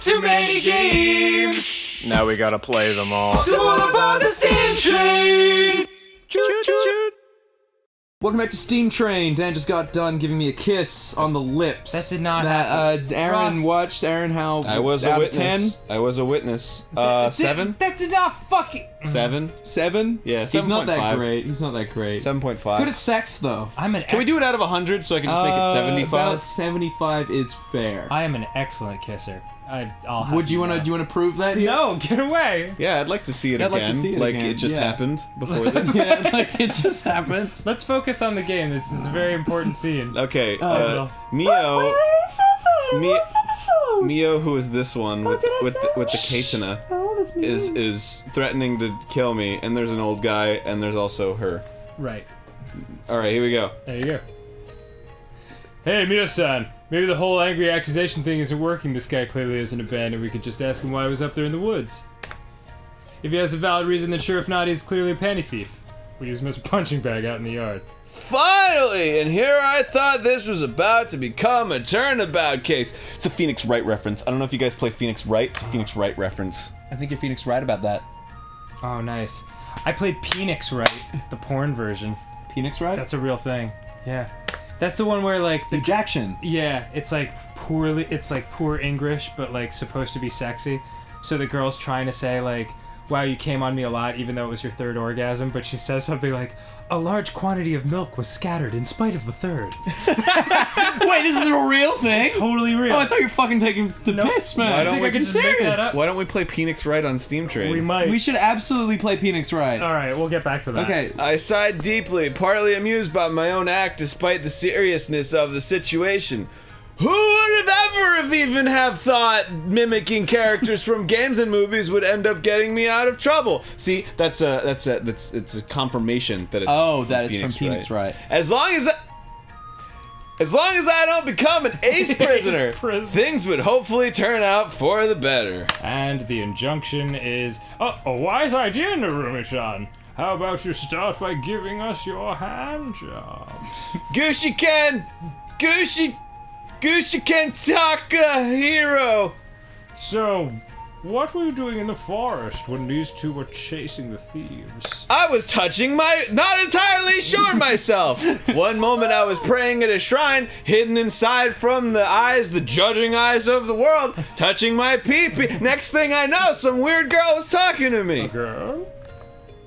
too many games. Now we gotta play them all. So all about the Steam Train. Choo choo. Welcome back to Steam Train. Dan just got done giving me a kiss on the lips. That did not That happen. uh, Arin Ross. watched. Arin, how? I was a out of witness. I was a witness. Uh, That did- seven? That did not fucking. Seven? Seven. Yeah, He's not that great. He's not that great. Seven point five. Good at sex though. I'm an. Can we do it out of hundred so I can just make it Uh, seventy-five? About seventy-five is fair. I am an excellent kisser. I, I'll. Have Would you want to? Do you want to prove that? Here? No, get away. Yeah, I'd like to see it Yeah, I'd like again. to see it like again, it just yeah. happened before this. yeah, like it just happened. Let's focus on the game. This is a very important scene. Okay, uh, no. Mio, something. Me- Mio, who is this one with did I with say? the, with the katana, Oh, that's me. is is threatening to kill me, and there's an old guy, and there's also her. Right. All right, here we go. There you go. Hey, Mio-san. Maybe the whole angry accusation thing isn't working. This guy clearly isn't a band, and we could just ask him why he was up there in the woods. If he has a valid reason, then sure. If not, he's clearly a panty thief. We use him as a punching bag out in the yard. Finally, and here I thought this was about to become a turnabout case. It's a Phoenix Wright reference. I don't know if you guys play Phoenix Wright. It's a Phoenix Wright reference. I think you're Phoenix right about that. Oh, nice. I played Phoenix Wright, the porn version. Phoenix Wright? That's a real thing. Yeah. That's the one where like the Jackson. Yeah, it's like poorly it's like poor English but like supposed to be sexy. So the girl's trying to say like, "Wow, you came on me a lot even though it was your third orgasm," but she says something like, "A large quantity of milk was scattered in spite of the third." Wait, this is a real thing? totally real. Oh, I thought you were fucking taking the piss, man. Why I don't think we I could just make that up? Why don't we play Phoenix Wright on Steam Train? we might. We should absolutely play Phoenix Wright. All right, we'll get back to that. Okay. I sighed deeply, partly amused by my own act despite the seriousness of the situation. Who would have ever have even have thought mimicking characters from games and movies would end up getting me out of trouble? See, that's a that's a that's it's a confirmation that it's Oh, that is from Phoenix Wright. As long as I, as long as I don't become an ace prisoner, things would hopefully turn out for the better. And the injunction is oh, a wise idea, Narumi-chan. How about you start by giving us your hand job? Gushi Ken, Gushi, Gushi Kentaka hero. So, what were you doing in the forest when these two were chasing the thieves? I was touching my. Not entirely sure myself. One moment I was praying at a shrine, hidden inside from the eyes, the judging eyes of the world, touching my pee pee. Next thing I know, some weird girl was talking to me. A Girl?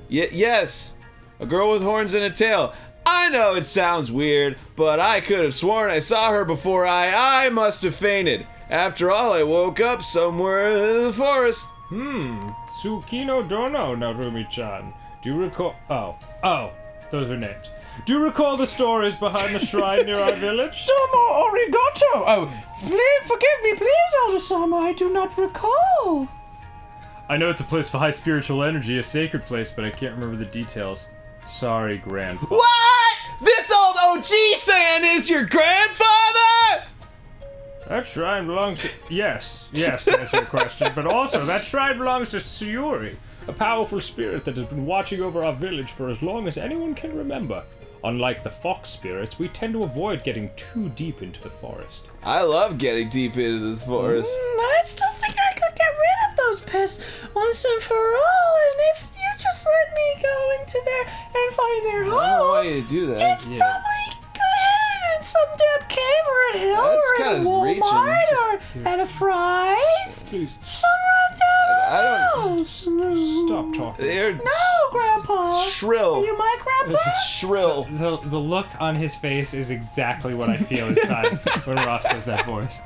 Y- yes, a girl with horns and a tail. I know it sounds weird, but I could have sworn I saw her before I. I must have fainted. After all, I woke up somewhere in the forest. Hmm, Tsukino Dono, Narumi-chan. Do you recall? Oh, oh, those are names. Do you recall the stories behind the shrine near our village? Domo arigato. Oh, please forgive me, please, Elder Sama. I do not recall. I know it's a place for high spiritual energy, a sacred place, but I can't remember the details. Sorry, grandfather. What? This old OG San is your grandfather? That shrine belongs to. Yes, yes, to answer your question. But also, that shrine belongs to Tsuyuri, a powerful spirit that has been watching over our village for as long as anyone can remember. Unlike the fox spirits, we tend to avoid getting too deep into the forest. I love getting deep into this forest. Mm, I still think I could get rid of those pests once and for all. And if you just let me go into there and find their home. I don't know why home, you do that. it's probably hidden in some damn cave or a hill That's or at a kinda reaching. Walmart or at a Fry's. Please Somewhere down I the don't- house. stop talking. They're No, Grandpa. shrill. Are you my grandpa? Shrill. The, the look on his face is exactly what I feel inside when Ross does that voice.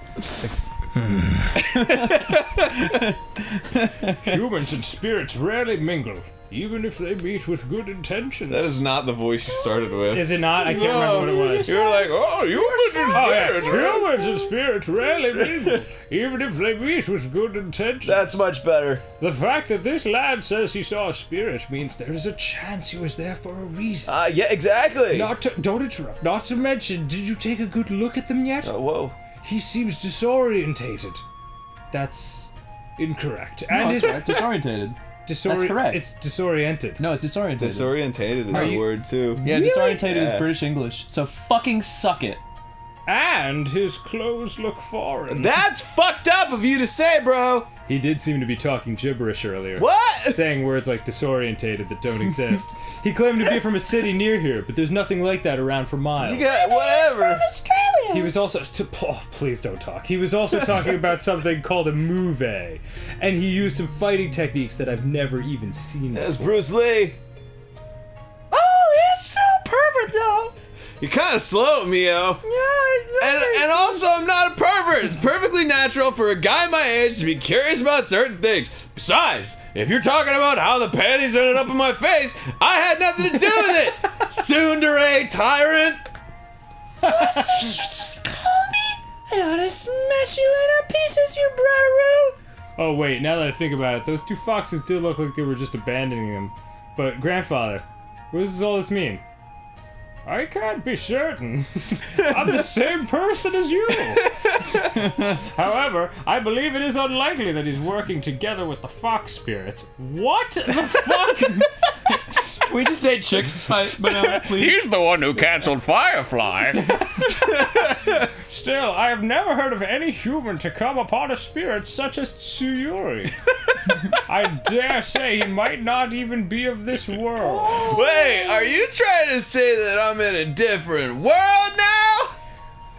Humans and spirits rarely mingle, even if they meet with good intentions. That is not the voice you started with. Is it not? I can't remember what it was. You were like, oh, humans and Oh yeah, spirits. humans and spirits rarely mingle, even if they meet with good intentions. That's much better. the fact that this lad says he saw a spirit means there is a chance he was there for a reason. Uh, yeah, exactly. Not to, don't interrupt. Not to mention, did you take a good look at them yet? Oh, whoa. He seems disorientated. That's incorrect. And No, his that's right. Disorientated. Disori- that's correct. It's disoriented. No, it's disoriented. Disorientated is Are a you- word too. yeah, disorientated is Yeah. British English. So fucking suck it. And his clothes look foreign. That's fucked up of you to say, bro. He did seem to be talking gibberish earlier. What? Saying words like disorientated that don't exist. he claimed to be from a city near here, but there's nothing like that around for miles. You got whatever. Australia. He was also to, oh, please don't talk. He was also talking about something called a move, and he used some fighting techniques that I've never even seen. That's Bruce Lee. Oh, he's still pervert though. You're kind of slow, Mio. Yeah, And, and also, I'm not a pervert. It's perfectly natural for a guy my age to be curious about certain things. Besides, if you're talking about how the panties ended up in my face, I had nothing to do with it. Tsundere tyrant. You should just call me. I ought to smash you into pieces, you brotheroo. Oh wait, now that I think about it, those two foxes did look like they were just abandoning them. But grandfather, what does all this mean? I can't be certain. I'm the same person as you. However, I believe it is unlikely that he's working together with the fox spirits. What the fuck? Can we just date chicks, by, by now, please? He's the one who canceled Firefly. Still, I have never heard of any human to come upon a spirit such as Tsuyuri. I dare say he might not even be of this world. Wait, are you trying to say that I'm in a different world now?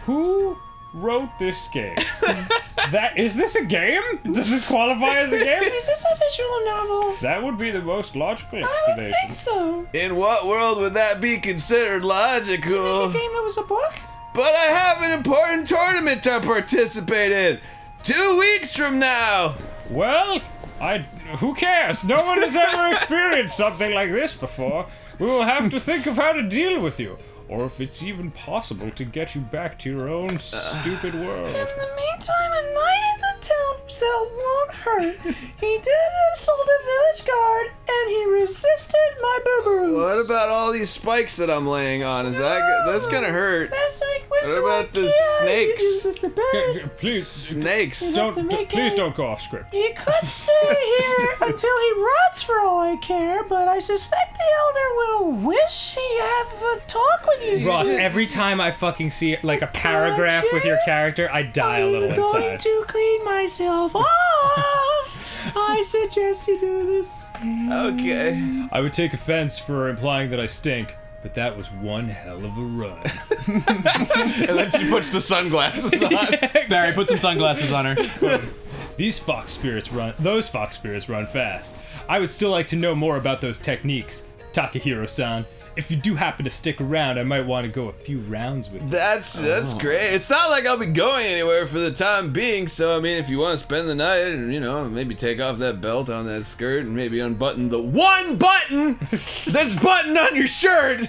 Who wrote this game? that is this a game? Does this qualify as a game? Is this a visual novel? That would be the most logical explanation. I would explanation. think so. In what world would that be considered logical? To make A game that was a book? But I have an important tournament to participate in. Two weeks from now. Well, I who cares? No one has ever experienced something like this before. We will have to think of how to deal with you. Or if it's even possible to get you back to your own stupid world. In the meantime, a night in the town cell won't hurt. He did assault a village guard, and he resisted my boobaroo. What about all these spikes that I'm laying on? Is that that's gonna hurt? That's like What to about the Ikea, snakes? He uses the bed. Please, uh, Snakes. don't. to make please a- don't go off script. He could stay here until he rots for all I care, but I suspect the elder will wish he had the talk with you. Ross, soon. every time I fucking see like a paragraph with your character, I die a I'm little going inside. to clean myself off. I suggest you do the same. Okay. I would take offense for implying that I stink, but that was one hell of a run. And then she puts the sunglasses on. Barry, put some sunglasses on her. Um, These fox spirits run. Those fox spirits run fast. I would still like to know more about those techniques, Takahiro-san. If you do happen to stick around, I might want to go a few rounds with you. That's that's oh. great. It's not like I'll be going anywhere for the time being. So I mean, if you want to spend the night and you know maybe take off that belt on that skirt and maybe unbutton the one button that's buttoned on your shirt.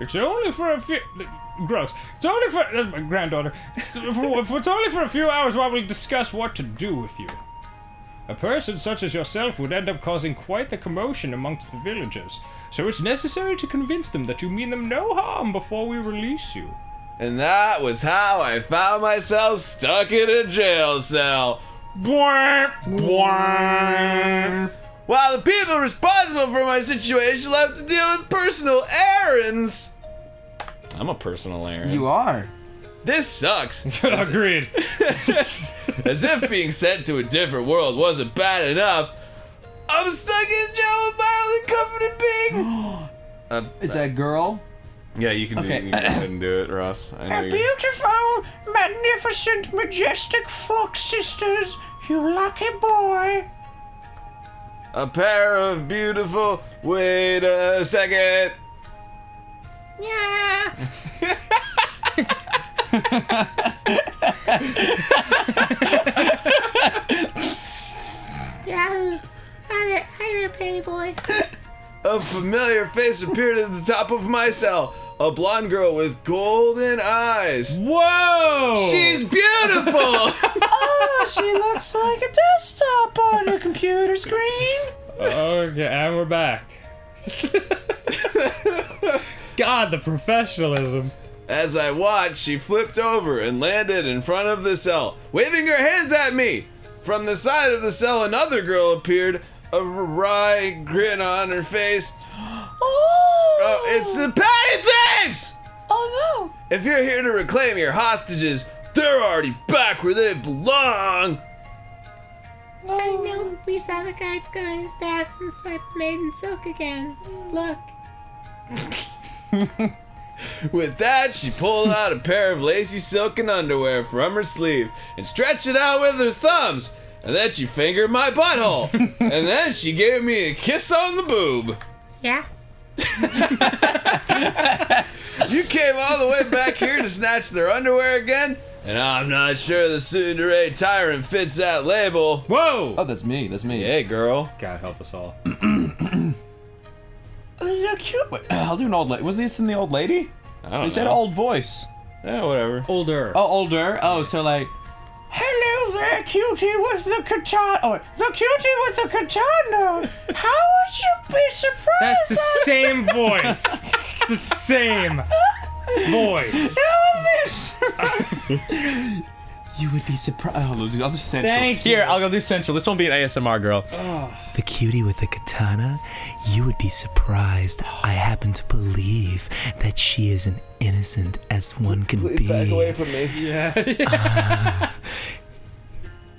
It's only for a few. Gross. It's only for that's my granddaughter. It's it's only for a few hours while we discuss what to do with you. A person such as yourself would end up causing quite the commotion amongst the villagers, so it's necessary to convince them that you mean them no harm before we release you. And that was how I found myself stuck in a jail cell. Bwah, bwah. While the people responsible for my situation left to deal with personal errands. I'm a personal errand. You are. This sucks. Agreed. As if being sent to a different world wasn't bad enough. I'm stuck in jail with my only comforting being. uh, Is that girl? yeah, you can do Okay. it. You can go ahead and do it, Ross. I know you. Beautiful, magnificent, majestic fox sisters, you lucky boy. A pair of beautiful. Wait a second. Yeah. yeah. Hi there, hi there, baby boy. A familiar face appeared at the top of my cell. A blonde girl with golden eyes. Whoa! She's beautiful. Oh, she looks like a desktop on your computer screen. Okay, and we're back. God, the professionalism. As I watched, she flipped over and landed in front of the cell, waving her hands at me. From the side of the cell, another girl appeared, a wry grin on her face. Oh, Oh, it's the oh. Patty Thieves! Oh no! If you're here to reclaim your hostages, they're already back where they belong. I know. We saw the guards going fast and swept Maiden Silk again. Look. With that, she pulled out a pair of lacy silken underwear from her sleeve and stretched it out with her thumbs. And then she fingered my butthole. and then she gave me a kiss on the boob. Yeah. You came all the way back here to snatch their underwear again? And I'm not sure the Tsundere tyrant fits that label. Whoa! Oh, that's me. That's me. Hey, girl. God help us all. Uh, you're cute. Wait, I'll do an old lady. Was this in the old lady? I don't You said old voice. Yeah, whatever. Older. Oh, older. Oh, so like. Hello there, cutie with the katana. Oh, the cutie with the katana. How would you be surprised? That's the same voice. It's the same voice. You would be surprised. Oh, I'll do- I'll just central. Thank Here, you. I'll go do central. This won't be an ASMR girl. The cutie with the katana, you would be surprised. I happen to believe that she is an innocent as one can Please be. back away from me. Yeah. Uh,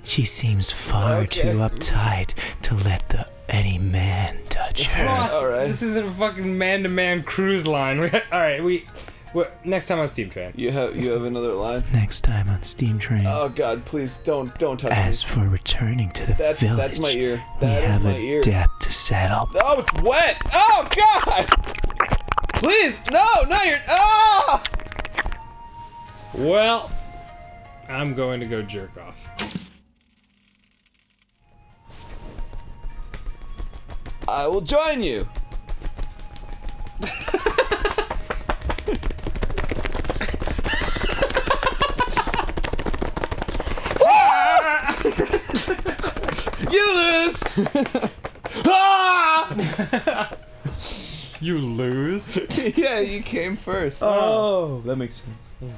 she seems far Okay. too uptight to let the any man touch her. Ross, All right. This isn't a fucking man-to-man cruise line. All right, we. What, next time on Steam Train. You have you have another line. Next time on Steam Train. Oh God, please don't don't touch As me. for returning to the That's village, that's my ear. we That is have my a ear. debt to settle. Oh, it's wet. Oh God. Please, no, no, you're. Oh. Well, I'm going to go jerk off. I will join you. you lose. Ah! You lose. yeah, you came first. Oh, that makes sense.